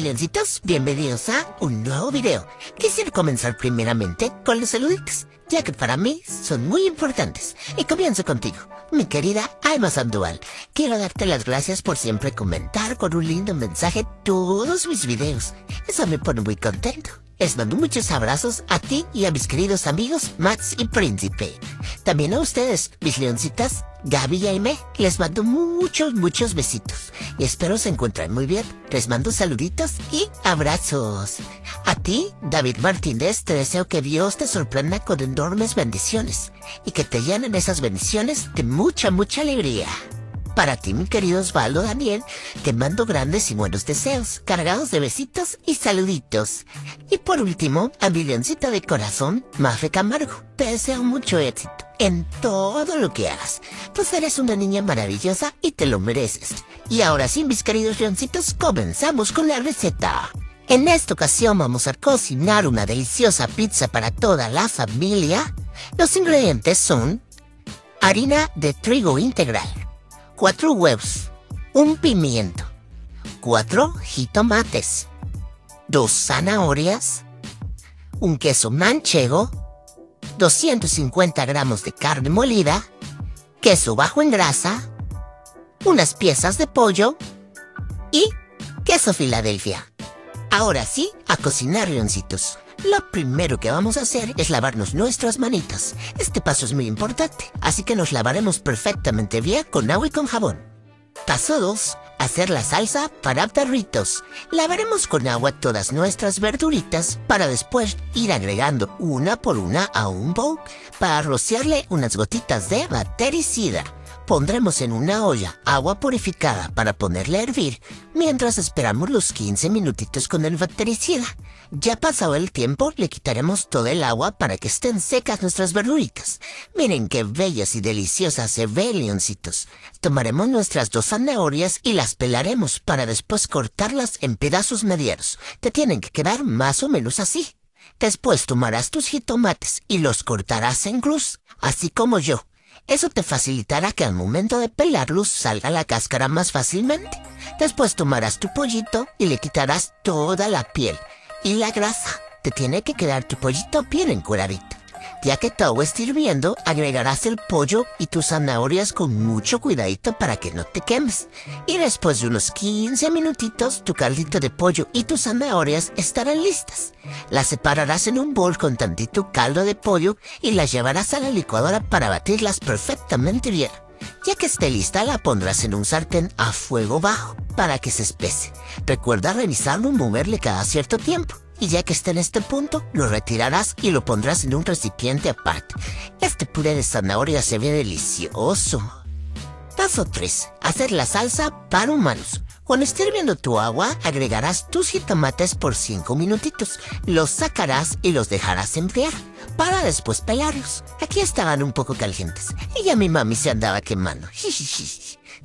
Leoncitos, bienvenidos a un nuevo video. Quisiera comenzar primeramente con los saluditos, ya que para mí son muy importantes. Y comienzo contigo, mi querida Alma Sandoval. Quiero darte las gracias por siempre comentar con un lindo mensaje todos mis videos. Eso me pone muy contento. Les mando muchos abrazos a ti y a mis queridos amigos Max y Príncipe. También a ustedes, mis leoncitas, Gaby y Aime, les mando muchos, muchos besitos. Y espero se encuentren muy bien. Les mando saluditos y abrazos. A ti, David Martínez, te deseo que Dios te sorprenda con enormes bendiciones y que te llenen esas bendiciones de mucha, mucha alegría. Para ti, mi querido Osvaldo Daniel, te mando grandes y buenos deseos, cargados de besitos y saluditos. Y por último, a mi leoncita de corazón, Mafe Camargo, te deseo mucho éxito en todo lo que hagas. Pues eres una niña maravillosa y te lo mereces. Y ahora sí, mis queridos leoncitos, comenzamos con la receta. En esta ocasión vamos a cocinar una deliciosa pizza para toda la familia. Los ingredientes son harina de trigo integral, cuatro huevos, un pimiento, cuatro jitomates, dos zanahorias, un queso manchego, 250 gramos de carne molida, queso bajo en grasa, unas piezas de pollo y queso Filadelfia. Ahora sí, a cocinar leoncitos. Lo primero que vamos a hacer es lavarnos nuestras manitas. Este paso es muy importante, así que nos lavaremos perfectamente bien con agua y con jabón. Paso 2. Hacer la salsa para perritos. Lavaremos con agua todas nuestras verduritas para después ir agregando una por una a un bowl para rociarle unas gotitas de bactericida. Pondremos en una olla agua purificada para ponerle a hervir mientras esperamos los 15 minutitos con el bactericida. Ya pasado el tiempo, le quitaremos todo el agua para que estén secas nuestras verduritas. Miren qué bellas y deliciosas se ven, leoncitos. Tomaremos nuestras dos zanahorias y las pelaremos para después cortarlas en pedazos medianos. Te tienen que quedar más o menos así. Después tomarás tus jitomates y los cortarás en cruz, así como yo. Eso te facilitará que al momento de pelarlos salga la cáscara más fácilmente. Después tomarás tu pollito y le quitarás toda la piel y la grasa. Te tiene que quedar tu pollito bien encuradito. Ya que todo esté hirviendo, agregarás el pollo y tus zanahorias con mucho cuidadito para que no te quemes. Y después de unos 15 minutitos, tu caldito de pollo y tus zanahorias estarán listas. Las separarás en un bol con tantito caldo de pollo y las llevarás a la licuadora para batirlas perfectamente bien. Ya que esté lista, la pondrás en un sartén a fuego bajo para que se espese. Recuerda revisarlo y moverle cada cierto tiempo. Y ya que esté en este punto, lo retirarás y lo pondrás en un recipiente aparte. Este puré de zanahoria se ve delicioso. Paso 3. Hacer la salsa para humanos. Cuando esté hirviendo tu agua, agregarás tus jitomates por 5 minutitos. Los sacarás y los dejarás enfriar para después pelarlos. Aquí estaban un poco calientes y ya mi mami se andaba quemando.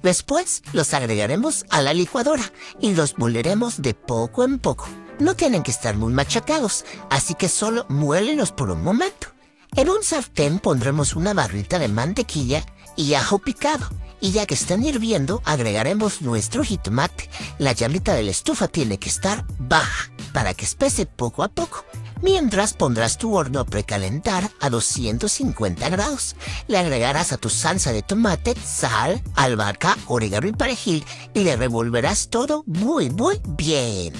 Después los agregaremos a la licuadora y los moleremos de poco en poco. No tienen que estar muy machacados, así que solo muélelos por un momento. En un sartén pondremos una barrita de mantequilla y ajo picado. Y ya que están hirviendo, agregaremos nuestro jitomate. La llamarita de la estufa tiene que estar baja para que espese poco a poco. Mientras pondrás tu horno a precalentar a 250 grados. Le agregarás a tu salsa de tomate, sal, albahaca, orégano y perejil y le revolverás todo muy muy bien.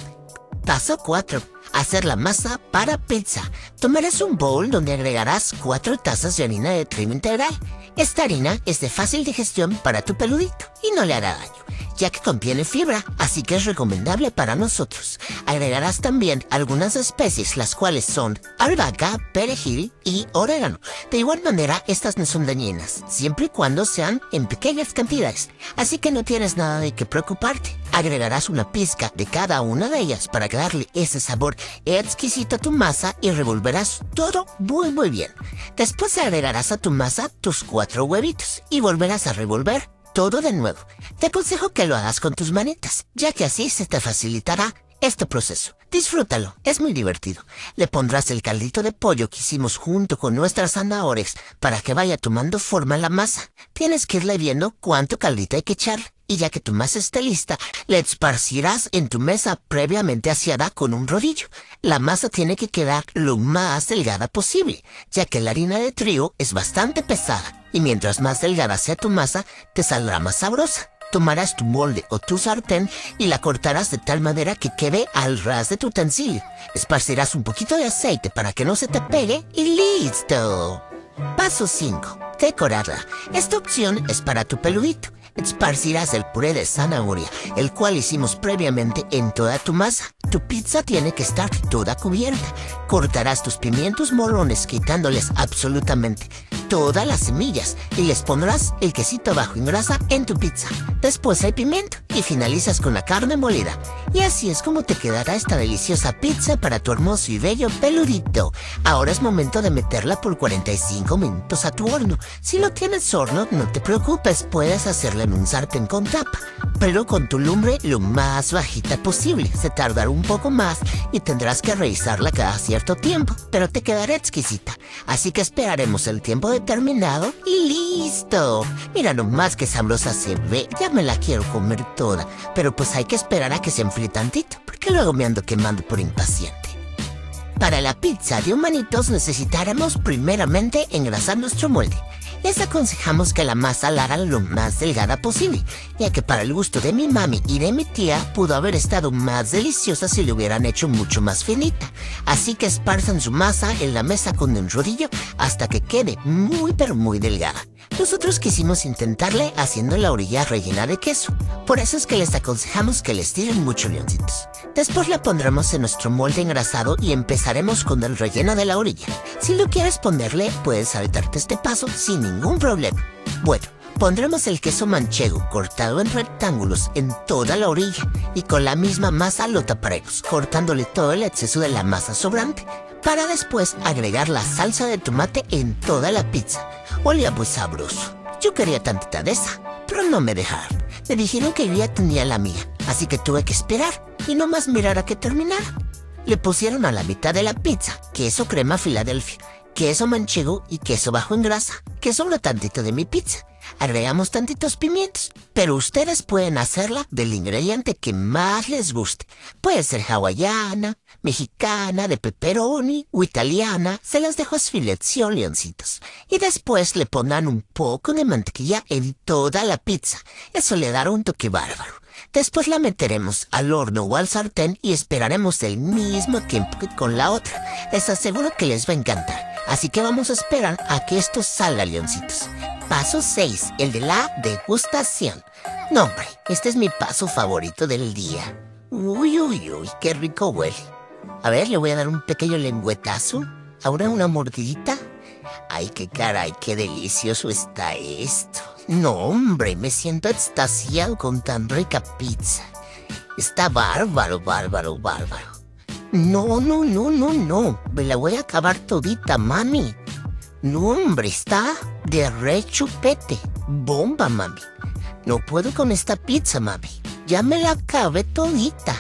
Paso 4. Hacer la masa para pizza. Tomarás un bowl donde agregarás 4 tazas de harina de trigo integral. Esta harina es de fácil digestión para tu peludito y no le hará daño ya que contiene fibra, así que es recomendable para nosotros. Agregarás también algunas especies, las cuales son albahaca, perejil y orégano. De igual manera, estas no son dañinas, siempre y cuando sean en pequeñas cantidades, así que no tienes nada de qué preocuparte. Agregarás una pizca de cada una de ellas para darle ese sabor exquisito a tu masa y revolverás todo muy muy bien. Después agregarás a tu masa tus cuatro huevitos y volverás a revolver todo de nuevo. Te aconsejo que lo hagas con tus manitas, ya que así se te facilitará este proceso. Disfrútalo, es muy divertido. Le pondrás el caldito de pollo que hicimos junto con nuestras zanahorias para que vaya tomando forma la masa. Tienes que irle viendo cuánto caldito hay que echar. Y ya que tu masa esté lista, le esparcirás en tu mesa previamente aseada con un rodillo. La masa tiene que quedar lo más delgada posible, ya que la harina de trigo es bastante pesada. Y mientras más delgada sea tu masa, te saldrá más sabrosa. Tomarás tu molde o tu sartén y la cortarás de tal manera que quede al ras de tu utensilio. Esparcirás un poquito de aceite para que no se te pegue y listo. Paso 5. Decorarla. Esta opción es para tu peludito. Esparcirás el puré de zanahoria, el cual hicimos previamente en toda tu masa. Tu pizza tiene que estar toda cubierta. Cortarás tus pimientos morones quitándoles absolutamente todas las semillas y les pondrás el quesito bajo en grasa en tu pizza. Después el pimiento y finalizas con la carne molida. Y así es como te quedará esta deliciosa pizza para tu hermoso y bello peludito. Ahora es momento de meterla por 45 minutos a tu horno. Si no tienes horno, no te preocupes, puedes hacerla en un sartén con tapa, pero con tu lumbre lo más bajita posible. Se tardará un poco más y tendrás que revisarla cada cierto tiempo, pero te quedará exquisita. Así que esperaremos el tiempo de terminado y listo. Mira nomás que sabrosa se ve. Ya me la quiero comer toda. Pero pues hay que esperar a que se enfríe tantito, porque luego me ando quemando por impaciente. Para la pizza de humanitos necesitaremos primeramente engrasar nuestro molde les aconsejamos que la masa la hagan lo más delgada posible, ya que para el gusto de mi mami y de mi tía pudo haber estado más deliciosa si lo hubieran hecho mucho más finita. Así que esparzan su masa en la mesa con un rodillo hasta que quede muy pero muy delgada. Nosotros quisimos intentarle haciendo la orilla rellena de queso. Por eso es que les aconsejamos que les tiren mucho leoncitos. Después la pondremos en nuestro molde engrasado y empezaremos con el relleno de la orilla. Si lo quieres ponerle, puedes saltarte este paso sin ningún problema. Bueno, pondremos el queso manchego cortado en rectángulos en toda la orilla y con la misma masa lo taparemos, cortándole todo el exceso de la masa sobrante, para después agregar la salsa de tomate en toda la pizza. Olía muy sabroso. Yo quería tantita de esa, pero no me dejaron. Me dijeron que yo ya tenía la mía, así que tuve que esperar y no más mirar a que terminara. Le pusieron a la mitad de la pizza queso crema Filadelfia, queso manchego y queso bajo en grasa, que sobra tantito de mi pizza. Agregamos tantitos pimientos, pero ustedes pueden hacerla del ingrediente que más les guste. Puede ser hawaiana, mexicana, de pepperoni o italiana. Se las dejo a su filección, leoncitos. Y después le pondrán un poco de mantequilla en toda la pizza. Eso le dará un toque bárbaro. Después la meteremos al horno o al sartén y esperaremos el mismo tiempo que con la otra. Les aseguro que les va a encantar. Así que vamos a esperar a que esto salga, leoncitos. Paso 6, el de la degustación. No, hombre, este es mi paso favorito del día. Uy, uy, uy, qué rico huele. A ver, le voy a dar un pequeño lengüetazo. Ahora una mordidita. Ay, qué caray, qué delicioso está esto. No, hombre, me siento extasiado con tan rica pizza. Está bárbaro, bárbaro, bárbaro. No, no, no, no, no. Me la voy a acabar todita, mami. No, hombre, está de re chupete. Bomba, mami. No puedo con esta pizza, mami. Ya me la acabé todita.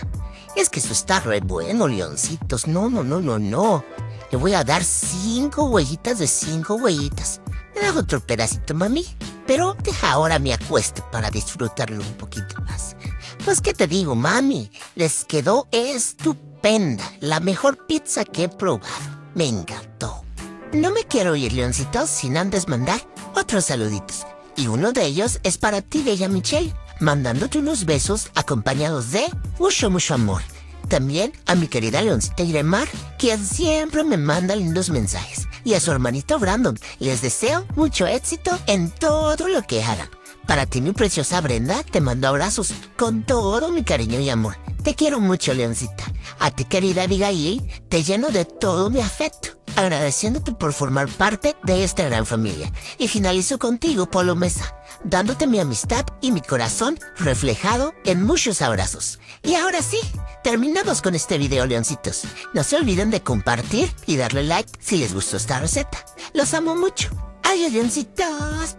Es que eso está re bueno, leoncitos. No, no, no, no, no. Le voy a dar cinco huellitas de cinco huellitas. Me da otro pedacito, mami. Pero deja ahora me acueste para disfrutarlo un poquito más. Pues, ¿qué te digo, mami? Les quedó estupendo la mejor pizza que he probado. Me encantó. No me quiero ir, Leoncito, sin antes mandar otros saluditos. Y uno de ellos es para ti, Bella Michelle, mandándote unos besos acompañados de mucho, mucho amor. También a mi querida Leoncita Iremar, quien siempre me manda lindos mensajes. Y a su hermanito Brandon, les deseo mucho éxito en todo lo que hagan. Para ti, mi preciosa Brenda, te mando abrazos con todo mi cariño y amor. Te quiero mucho, Leoncita. A ti, querida Abigail, te lleno de todo mi afecto, agradeciéndote por formar parte de esta gran familia. Y finalizo contigo, Polo Mesa, dándote mi amistad y mi corazón reflejado en muchos abrazos. Y ahora sí, terminamos con este video, leoncitos. No se olviden de compartir y darle like si les gustó esta receta. Los amo mucho. Adiós, leoncitos.